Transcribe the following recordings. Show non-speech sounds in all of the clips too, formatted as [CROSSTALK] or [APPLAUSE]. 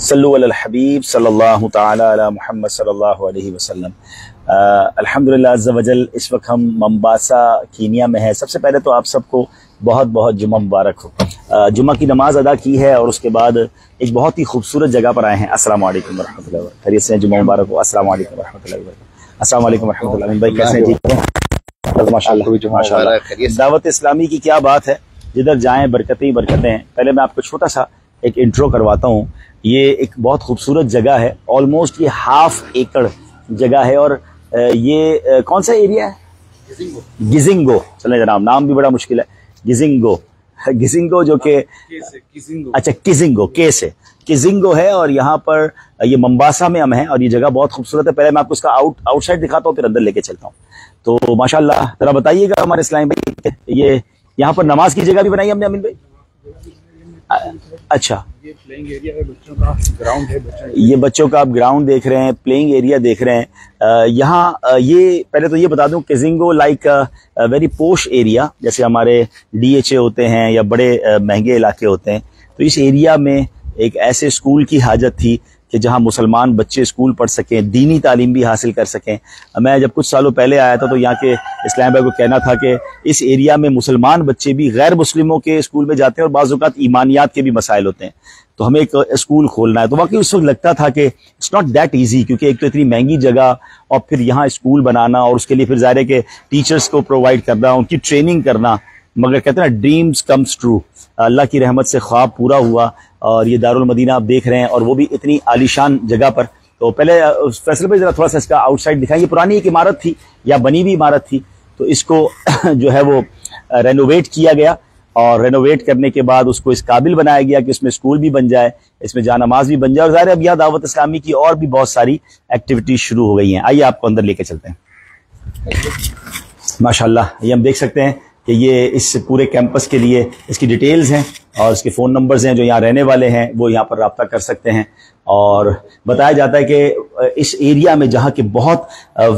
सल्लु अल हबीब सल्लल्लाहु ताला मुहम्मद सल्लल्लाहु अलैहि इस वक्त हम मम्बासा कीनिया में है। सबसे पहले तो आप सबको बहुत बहुत जुम्मा मुबारक हो। जुम्मा की नमाज़ अदा की है और उसके बाद एक बहुत ही खूबसूरत जगह पर आए हैं। अस्सलाम वालेकुम वरहमतुल्लाहि वबरकातुहू। से जुम्मा मुबारक हो। अस्सलाम वालेकुम वालेकुम वरहमतुल्लाहि। भाई, कैसे हैं? जी माशाल्लाह। दावत इस्लामी की क्या बात है? जिधर जाए बरकतें ही बरकतें हैं। पहले मैं आपको छोटा सा एक इंट्रो करवाता हूँ। ये एक बहुत खूबसूरत जगह है। ऑलमोस्ट ये हाफ़ एकड़ जगह है और ये कौन सा एरिया है? गिजिंगो। चले जनाब नाम भी बड़ा मुश्किल है। गिजिंगो। गिजिंगो जो के अच्छा किजिंगो के से किजिंगो है और यहाँ पर ये मम्बासा में हम हैं और ये जगह बहुत खूबसूरत है। पहले मैं आपको इसका आउट आउटसाइड दिखाता हूँ फिर अंदर लेके चलता हूँ। तो माशाल्लाह जरा बताइएगा हमारे इस्लाम भाई ये यहाँ पर नमाज़ की जगह भी बनाई हमने अमीन भाई? अच्छा। ये प्लेइंग एरिया है बच्चों का ग्राउंड है बच्चों ये बच्चों का आप ग्राउंड देख रहे हैं प्लेइंग एरिया देख रहे हैं। यहाँ ये पहले तो ये बता दूँ Kizingo like very posh area जैसे हमारे डीएचए होते हैं या बड़े महँगे इलाके होते हैं। तो इस एरिया में एक ऐसे स्कूल की हाजत थी कि जहाँ मुसलमान बच्चे स्कूल पढ़ सकें, दीनी तालीम भी हासिल कर सकें। मैं जब कुछ सालों पहले आया था तो यहाँ के इस्लाम भाई को कहना था कि इस एरिया में मुसलमान बच्चे भी गैर मुस्लिमों के स्कूल में जाते हैं और बाज़ात ईमानियात के भी मसाइल होते हैं। तो हमें एक स्कूल खोलना है। तो वाकई उस वक्त लगता था कि इट्स नॉट दैट ईजी क्योंकि एक तो इतनी महँगी जगह और फिर यहाँ स्कूल बनाना और उसके लिए फिर ज़ाहिर है कि टीचर्स को प्रोवाइड करना, उनकी ट्रेनिंग करना। मगर कहते हैं ना ड्रीम्स कम्स ट्रू अल्लाह की रहमत से ख्वाब पूरा हुआ। और ये दारुल मदीना आप देख रहे हैं और वो भी इतनी आलिशान जगह पर। तो पहले फैसल भाई जरा थोड़ा सा इसका आउटसाइड दिखाएँ। ये पुरानी एक इमारत थी या बनी हुई इमारत थी तो इसको [CLEARS THROAT] जो है वो रेनोवेट किया गया और रेनोवेट करने के बाद उसको इस काबिल बनाया गया कि इसमें स्कूल भी बन जाए, इसमें जा नमाज़ भी बन जाए। और ज़ाहिर अब यहाँ दावत इस्लामी की और भी बहुत सारी एक्टिविटीज़ शुरू हो गई हैं। आइए आपको अंदर लेके चलते हैं। माशाल्लाह, ये हम देख सकते हैं कि ये इस पूरे कैंपस के लिए इसकी डिटेल्स हैं और इसके फ़ोन नंबर्स हैं, जो यहाँ रहने वाले हैं, वो यहाँ पर रबता कर सकते हैं। और बताया जाता है कि इस एरिया में जहाँ के बहुत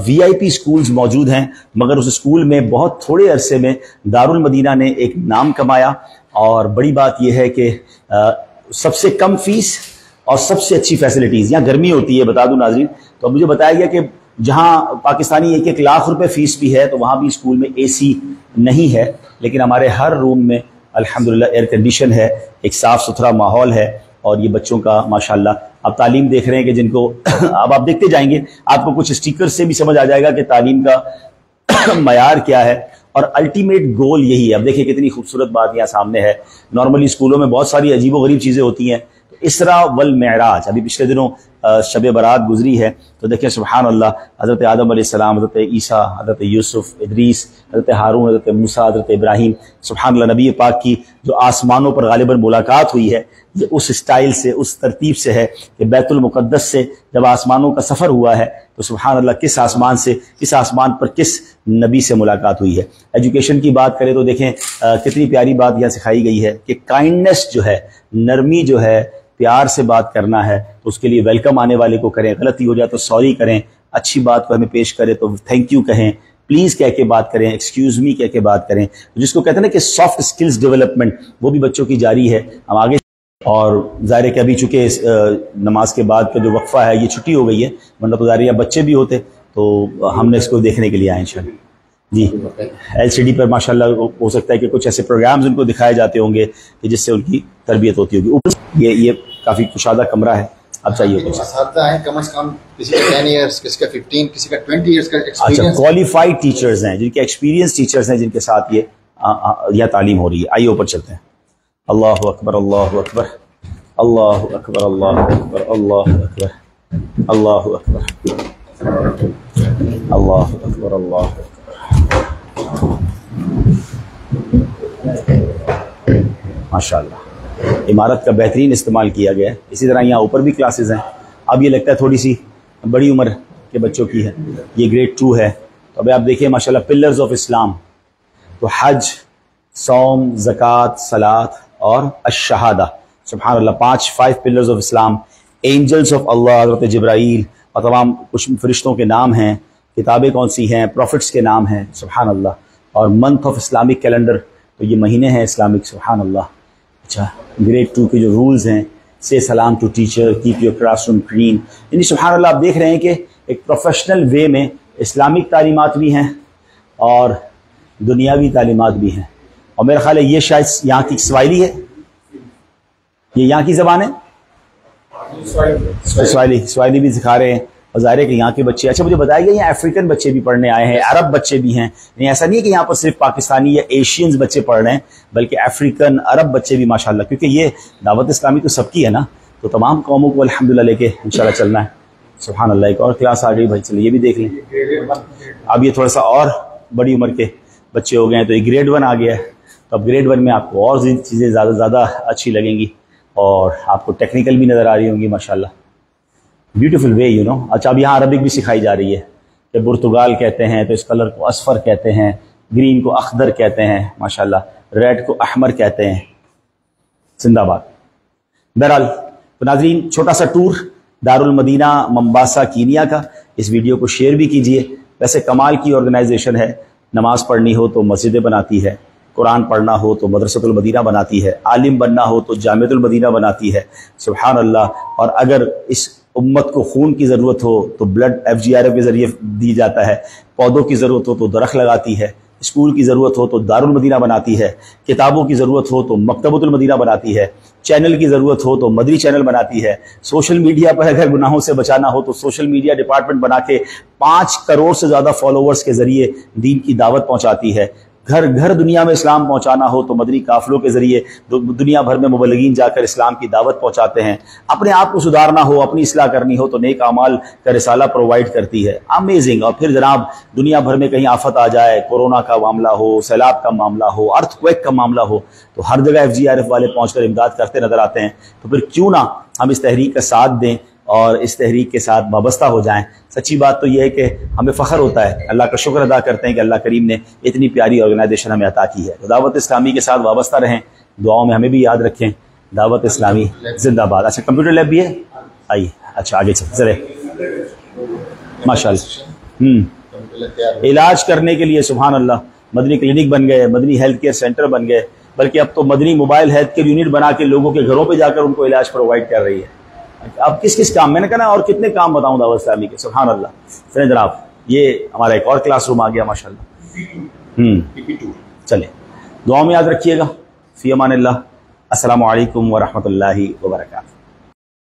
वीआईपी स्कूल्स मौजूद हैं, मगर उस स्कूल में बहुत थोड़े अरसे में दारुल मदीना ने एक नाम कमाया। और बड़ी बात यह है कि सबसे कम फ़ीस और सबसे अच्छी फैसिलिटीज़ यहाँ गर्मी होती है, बता दूँ नाजरीन। तो मुझे बताया गया कि जहाँ पाकिस्तानी एक एक लाख रुपए फ़ीस भी है तो वहाँ भी स्कूल में एसी नहीं है, लेकिन हमारे हर रूम में, अल्हम्दुलिल्लाह एयर कंडीशन है, एक साफ़ सुथरा माहौल है, और ये बच्चों का, माशाल्लाह, आप तालीम देख रहे हैं कि जिनको [COUGHS] अब आप देखते जाएँगे, आपको कुछ स्टिकर से भी समझ आ जाएगा कि तालीम का [COUGHS] मैार क्या है, और अल्टीमेट गोल यही है। अब देखिए कितनी खूबसूरत बात यहाँ सामने है। नॉर्मली स्कूलों में बहुत सारी अजीबो गरीब चीज़ें होती हैं इसरा वल महराज अभी पिछले दिनों शब बारात गुजरी है तो देखिए सुबहान अल्लाह हज़रत आदम आसमाम हज़रत ईसा हज़रत यूसुफ इदरीस हज़रत हारून हज़रत मूसा हज़रत इब्राहिम सुबहान नबी पाक की जो आसमानों पर गालिबा मुलाकात हुई है ये उस स्टाइल से उस तरतीब से है कि बैतुलमुक़दस से जब आसमानों का सफ़र हुआ है तो सुबहान अल्लाह किस आसमान से किस आसमान पर किस नबी से मुलाकात हुई है। एजुकेशन की बात करें तो देखें आ, कितनी प्यारी बात यहाँ सिखाई गई है कि काइंडनेस जो है नरमी जो है प्यार से बात करना है तो उसके लिए वेलकम आने वाले को करें। गलती हो जाए तो सॉरी करें। अच्छी बात को हमें पेश करें तो थैंक यू कहें। प्लीज़ कह के बात करें एक्सक्यूज मी कह के बात करें। जिसको कहते हैं ना कि सॉफ्ट स्किल्स डेवलपमेंट वो भी बच्चों की जारी है। हम आगे और ज़ाहिर कि अभी चूँकि नमाज़ के बाद का जो वक्फा है, ये छुट्टी हो गई है। वरना तो ज़ाहिर बच्चे भी होते। तो हमने इसको देखने के लिए आए इंशाल्लाह। जी। डी पर माशाल्लाह हो सकता है कि कुछ ऐसे प्रोग्राम्स उनको दिखाए जाते होंगे कि जिससे उनकी तरबियत होती होगी। ये ये काफ़ी कुशादा कमरा है। अब चाहिए कम अज कम किसी का टेन ईयर्स किसी का फिफ्टीन किसी का ट्वेंटी ईयर्स का अच्छा क्वालिफाइड टीचर्स हैं जिनके एक्सपीरियंस टीचर्स हैं जिनके साथ ये यह तालीम हो रही है। आइए ऊपर चलते हैं। अल्लाह अकबर अल्लाह अकबर अल्लाह अकबर अल्लाह अकबर अल्लाह अकबर अल्लाह अकबर अल्लाह अकबर अल्लाह माशाल्लाह। इमारत का बेहतरीन इस्तेमाल किया गया है। इसी तरह यहाँ ऊपर भी क्लासेस हैं। अब ये लगता है थोड़ी सी बड़ी उम्र के बच्चों की है। ये ग्रेड टू है। तो अभी आप देखिए, माशाल्लाह पिलर्स ऑफ़ इस्लाम तो हज, सोम, ज़क़़त, सलात और अशहादा सुबहान अल्लाह पाँच five pillars of Islam angels of Allah हज़रत जब्राईल और तमाम कुछ फरिश्तों के नाम हैं। किताबें कौन सी हैं? प्रॉफिट्स के नाम हैं सुबहान अल्लाह और मंथ ऑफ़ इस्लामिक कैलेंडर तो ये महीने हैं इस्लामिक सुबहान अल्लाह अच्छा। ग्रेड टू के जो रूल्स हैं से सलाम to teacher keep your classroom clean यानी सुबहान अल्लाह आप देख रहे हैं कि एक प्रोफेशनल वे में इस्लामिक तालीमत भी हैं और दुनियावी तालीमत भी हैं। और मेरा ख्याल है ये शायद यहाँ की सवाइली है। ये यहाँ की ज़बान है? स्वाइली स्वाइली भी सिखा रहे हैं। ज़ाहिर है कि यहाँ के बच्चे अच्छा मुझे बताया गया, यहाँ अफ्रीकन बच्चे भी पढ़ने आए हैं अरब बच्चे भी हैं। नहीं, ऐसा नहीं है कि यहाँ पर सिर्फ़ पाकिस्तानी या एशियंस बच्चे पढ़ रहे हैं, बल्कि अफ्रीकन अरब बच्चे भी, माशाल्लाह, क्योंकि ये दावत इस्लामी तो सबकी है ना? तो तमाम कौमों को अलहमदिल्ला लेके इंशाल्लाह चलना है। सुबहान अल्लाह एक और क्लास आ गई भाई, चलिए ये भी देख लें। अब ये थोड़ा सा और बड़ी उम्र के बच्चे हो गए हैं तो ये ग्रेड वन आ गया है। तो अब ग्रेड वन में आपको और चीज़ें ज़्यादा ज़्यादा अच्छी लगेंगी और आपको टेक्निकल भी नज़र आ रही होंगी, माशाल्लाह। ब्यूटीफुल वे यू नो अच्छा अब यहाँ अरबिक भी सिखाई जा रही है कि बुर्तगाल कहते हैं तो इस कलर को असफर कहते हैं ग्रीन को अखदर कहते हैं, माशाल्लाह। रेड को अहमर कहते हैं। जिंदाबाद। बहरहाल तो नाजरीन छोटा सा tour Darul Madina Mombasa Kenya का। इस वीडियो को शेयर भी कीजिए। वैसे कमाल की ऑर्गेनाइजेशन है। नमाज़ पढ़नी हो तो मस्जिदें बनाती है। कुरान पढ़ना हो तो मदरसतुल मदीना बनाती है। आलिम बनना हो तो जामियतुल मदीना बनाती है। सुबहान अल्लाह और अगर इस उम्मत को खून की ज़रूरत हो तो blood F G R F के ज़रिए दी जाता है। पौधों की ज़रूरत हो तो दरख्त लगाती है। स्कूल की ज़रूरत हो तो दारुल मदीना बनाती है। किताबों की ज़रूरत हो तो मकतबतुल मदीना बनाती है। चैनल की ज़रूरत हो तो मदरी चैनल बनाती है। सोशल मीडिया पर अगर गुनाहों से बचाना हो तो सोशल मीडिया डिपार्टमेंट बना के पाँच करोड़ से ज़्यादा फॉलोअर्स के ज़रिए दीन की दावत पहुँचाती है। घर घर दुनिया में इस्लाम पहुंचाना हो तो मदनी काफिलों के ज़रिए दुनिया भर में मुबलगिन जाकर इस्लाम की दावत पहुंचाते हैं। अपने आप को सुधारना हो, अपनी असलाह करनी हो तो नेक अमाल का रिसाला प्रोवाइड करती है। अमेजिंग और फिर जनाब, दुनिया भर में कहीं आफत आ जाए, कोरोना का मामला हो, सैलाब का मामला हो अर्थ क्वेक का मामला हो तो हर जगह एफ़ जी आर एफ़ वाले पहुँच कर इमदाद करते नज़र आते हैं। तो फिर क्यों ना हम इस तहरीक का साथ दें और इस तहरीक के साथ वाबस्ता हो जाएँ। सच्ची बात तो यह है कि हमें फ़ख्र होता है। अल्लाह का शुक्र अदा करते हैं कि अल्लाह करीम ने इतनी प्यारी ऑर्गेनाइजेशन हमें अता की है। तो दावत इस्लामी के साथ वाबस्ता रहें। दुआओं में हमें भी याद रखें। दावत इस्लामी जिंदाबाद। अच्छा कंप्यूटर लैब भी है? आइए अच्छा आगे चल। चले माशा हम्म। इलाज करने के लिए सुबहान अल्लाह मदनी क्लिनिक बन गए, मदनी हेल्थ केयर सेंटर बन गए। बल्कि अब तो Madani mobile health care unit बना के लोगों के घरों पे जाकर उनको इलाज प्रोवाइड कर रही है। अब किस किस काम? मैंने कहा और कितने काम बताऊँ दावत इस्लामी के? सुबहान अल्लाह चले जनाब ये हमारा एक और क्लास रूम आ गया माशा हम्म। चले दुआ में याद रखिएगा। फ़ी अमान अल्लाह असल वरहमल वर्का